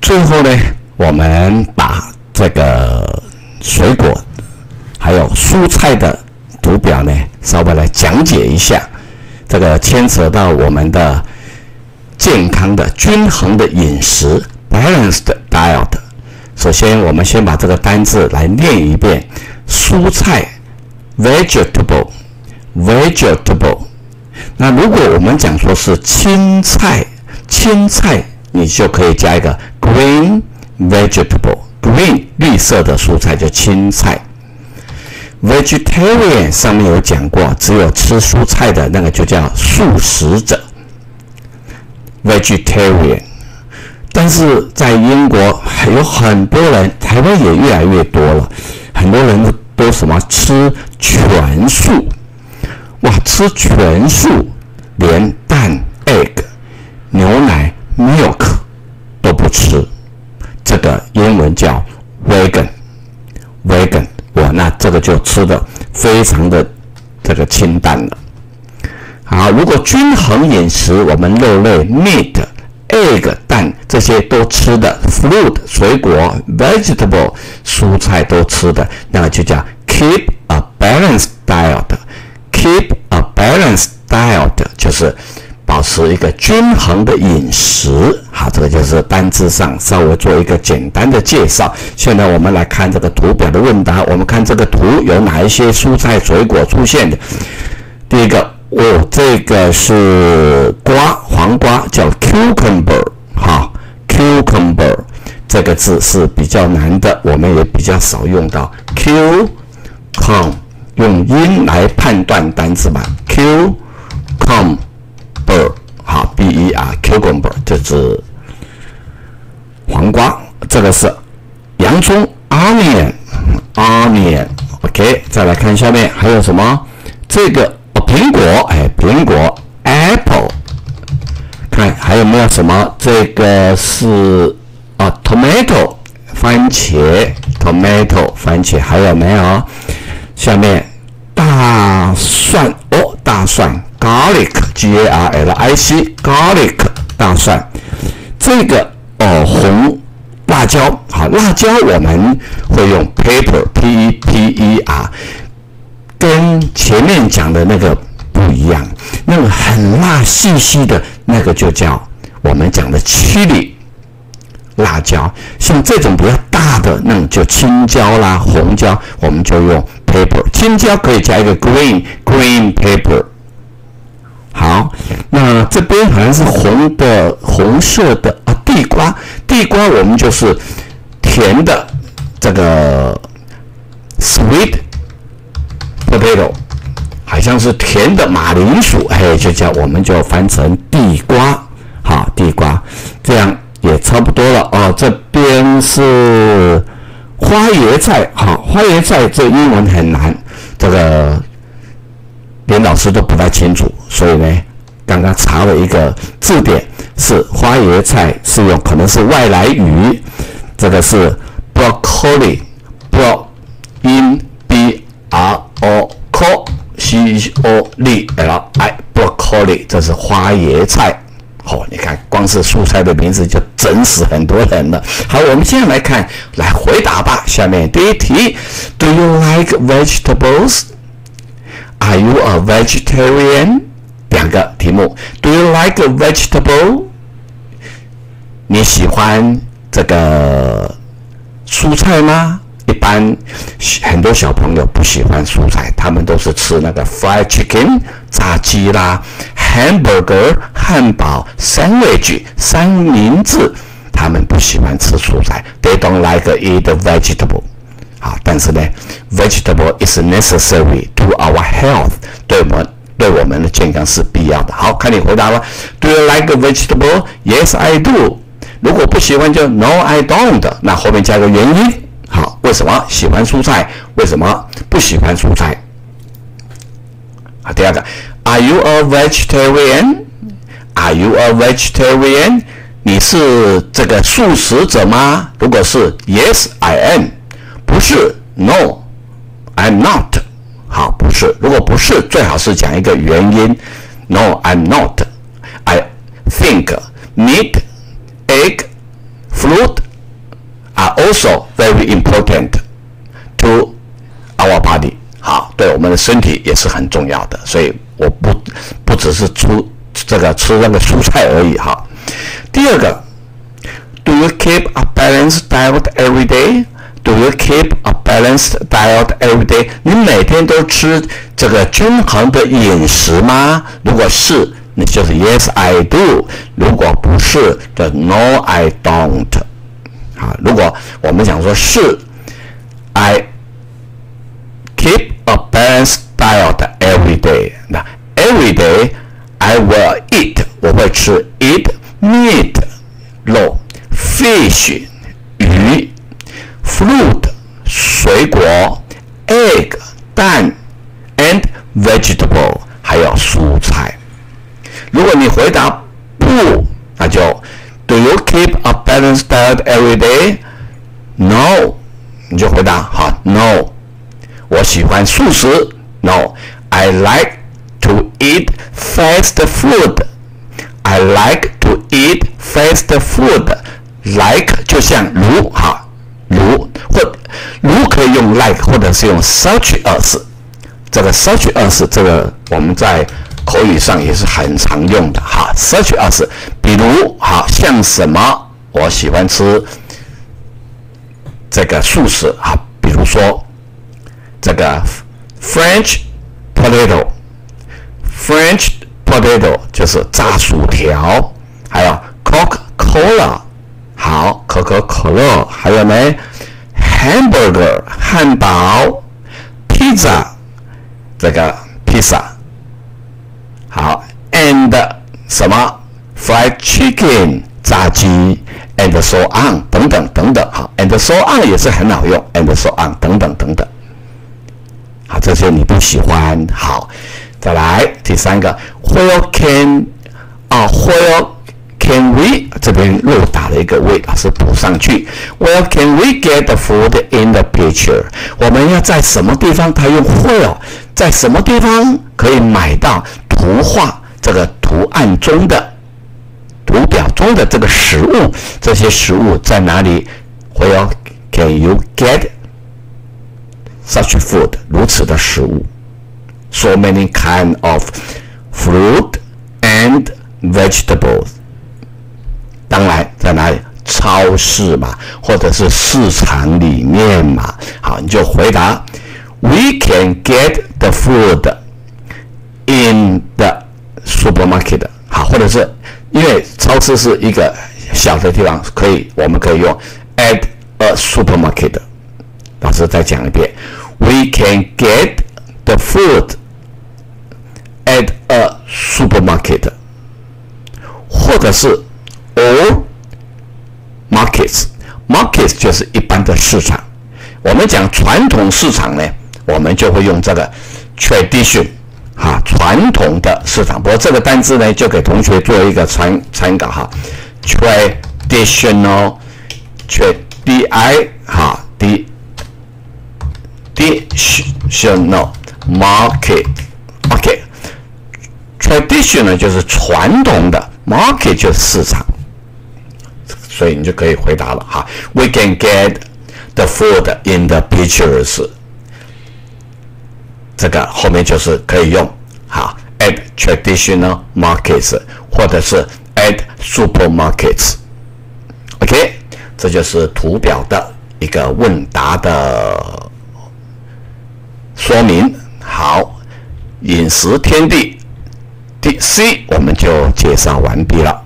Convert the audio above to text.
最后呢，我们把这个水果还有蔬菜的图表呢，稍微来讲解一下。这个牵扯到我们的健康的、均衡的饮食 （balanced diet）。首先，我们先把这个单字来念一遍：蔬菜 （vegetable），vegetable。那如果我们讲说是青菜，青菜，你就可以加一个 green vegetable，green 绿色的蔬菜叫青菜。vegetarian 上面有讲过，只有吃蔬菜的那个就叫素食者。vegetarian，但是在英国还有很多人，台湾也越来越多了，很多人都什么吃全素，哇，吃全素，连蛋 egg、牛奶 milk 都不吃，这个英文叫 vegan，vegan。哇，那这个就吃的非常的这个清淡了。好，如果均衡饮食，我们肉类 meat、egg、蛋这些都吃的，fruit 水果、vegetable 蔬菜都吃的，那就叫 keep a balanced diet。keep a balanced diet 就是。保持一个均衡的饮食，好，这个就是单字上稍微做一个简单的介绍。现在我们来看这个图表的问答，我们看这个图有哪一些蔬菜水果出现的。第一个，哦，这个是瓜，黄瓜叫 cucumber，哈，cucumber 这个字是比较难的，我们也比较少用到。Q c o m 用音来判断单词吧，q c o m 哦好，b e 啊 cucumber 这是黄瓜，这个是洋葱 onion onion OK，再来看下面还有什么？这个苹果，哎，苹果 apple，看还有没有什么？这个是啊 tomato 番茄 tomato 番茄还有没有？下面大蒜哦，大蒜。Garlic g a r l i c garlic 大蒜，这个哦红辣椒好辣椒我们会用 pepper p e p e r，跟前面讲的那个不一样，那个很辣细细的那个就叫我们讲的 chili 辣椒，像这种比较大的那种就青椒啦红椒，我们就用 pepper，青椒可以加一个 green green pepper。好，那这边好像是红的，红色的啊，地瓜，地瓜我们就是甜的这个 sweet potato，好像是甜的马铃薯，哎，就叫我们就翻成地瓜，好，地瓜，这样也差不多了哦。这边是花椰菜，好，花椰菜这英文很难，这个。连老师都不太清楚，所以呢，刚刚查了一个字典，是花椰菜是用可能是外来语，这个是 broccoli，bro in b r o c o l l i broccoli，这是花椰菜。好，你看光是蔬菜的名字就整死很多人了。好，我们现在来看，来回答吧。下面第一题，Do you like vegetables？Are you a vegetarian？两个题目。Do you like a vegetable？你喜欢这个蔬菜吗？一般很多小朋友不喜欢蔬菜，他们都是吃那个 fried chicken 炸鸡啦，hamburger 汉堡，sandwich 三明治，他们不喜欢吃蔬菜。They don't like eat vegetable。好，但是呢，vegetable is necessary to our health，对我们对我们的健康是必要的。好，看你回答了。Do you like vegetable? Yes, I do。如果不喜欢就 No, I don't。那后面加个原因。好，为什么喜欢蔬菜？为什么不喜欢蔬菜？好，第二个，Are you a vegetarian? Are you a vegetarian? 你是这个素食者吗？如果是 Yes, I am。不是，No，I'm not。好，不是。如果不是，最好是讲一个原因。No，I'm not。I think meat, egg, fruit also very important to our body。好，对我们的身体也是很重要的。所以我不不只是吃这个吃那个蔬菜而已哈。第二个，Do you keep a balanced diet every day？Do you keep a balanced diet every day？你每天都吃这个均衡的饮食吗？如果是，那就是 Yes I do。如果不是，就 No I don't。啊，如果我们讲说是，I keep a balanced diet every day。那 every day I will eat，我会吃 eat meat 肉，fish 鱼。fruit 水果，egg 蛋，and vegetable 还有蔬菜。如果你回答不，那就 Do you keep a balanced diet every day? No，你就回答好 No。我喜欢素食。No，I like to eat fast food. I like to eat fast food. Like 就像如哈。 用 like 或者是用 such as，这个 such as 这个我们在口语上也是很常用的哈。such as，比如好像什么，我喜欢吃这个素食啊，比如说这个 French potato，French potato 就是炸薯条，还有 Coca Cola。好，可口可乐，还有没？hamburger 汉堡，pizza 这个披萨，好，and 什么？fried chicken 炸鸡，and so on 等等等等，好，and so on 也是很好用，and so on 等等等等，好，这些你不喜欢，好，再来第三个，where can 啊，where Can we 这边漏打了一个 we，老师补上去。Well, can we get the food in the picture？我们要在什么地方？他用 where，在什么地方可以买到图画这个图案中的图表中的这个食物？这些食物在哪里？Where can you get such food？如此的食物，so many kind of fruit and vegetables。 当然，在哪里？超市嘛，或者是市场里面嘛。好，你就回答：We can get the food in the supermarket。好，或者是因为超市是一个小的地方，可以，我们可以用 at a supermarket。老师再讲一遍：We can get the food at a supermarket，或者是。O markets，markets 就是一般的市场。我们讲传统市场呢，我们就会用这个 tradition，哈，传统的市场。不过这个单词呢，就给同学做一个参参考哈，traditional，trad i 哈，d traditional market, OK, traditional 就是传统的，market 就是市场。所以你就可以回答了哈。We can get the food in the pictures。这个后面就是可以用哈，at traditional markets 或者是 at supermarkets。OK，这就是图表的一个问答的说明。好，饮食天地第 C 我们就介绍完毕了。